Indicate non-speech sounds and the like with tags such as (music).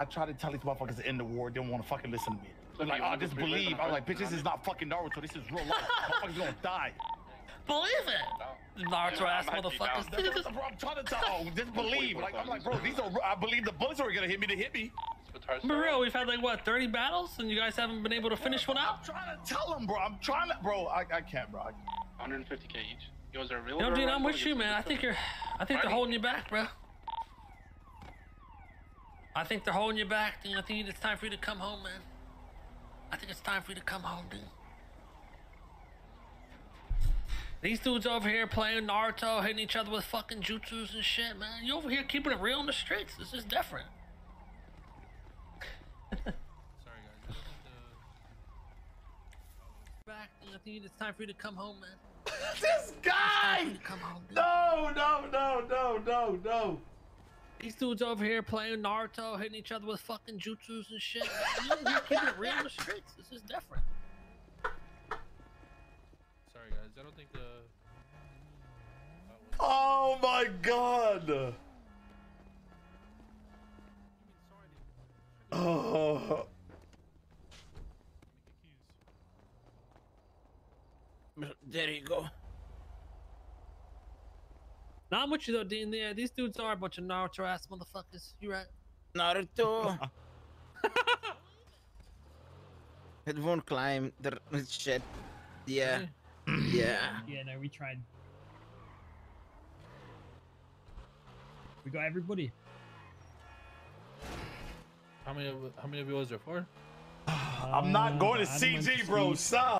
I try to tell these motherfuckers to end the war. They don't want to fucking listen to me. They're like, you oh, just believe. I'm like, bitch, this is not fucking Naruto. This is real life. (laughs) motherfuckers gonna die. Believe it. Naruto ass I might be down. motherfuckers. That's what bro, I'm trying to tell. (laughs) Oh, just believe. Like, I'm like, bro, these are. I believe the bullets are gonna hit me to hit me. For real, we've had like what 30 battles, and you guys haven't been able to finish one up? I'm trying to tell them, bro. I'm trying to, bro. I, I can't, bro. 150k each. Yo, is there a real? You know, girl dude, around I'm with you, man. I think you're. I think they're holding you back, bro. I think they're holding you back. Dude. I think it's time for you to come home, man. I think it's time for you to come home, dude. These dudes over here playing Naruto, hitting each other with fucking jutsus and shit, man. You over here keeping it real in the streets. This is different. Sorry, guys. (laughs) Back. I think it's time for you to come home, man. (laughs) this guy. Come home, dude. No, no, no, no, no, no. These dudes over here playing Naruto, hitting each other with fucking jutsus and shit. (laughs) You over here keeping it real in the streets. This is different. Sorry, guys. I don't think the. Oh my god. Oh. (sighs) There you go. Nah, I'm with you though, Dean. Yeah, these dudes are a bunch of Naruto ass motherfuckers. You right? Naruto. (laughs) (laughs) it won't climb the shit. Yeah. (clears throat) Yeah. Yeah, no, we tried. We got everybody. How many of how many of you was there for? (sighs) I'm not Uh, going to Adam went CG, bro. Stop.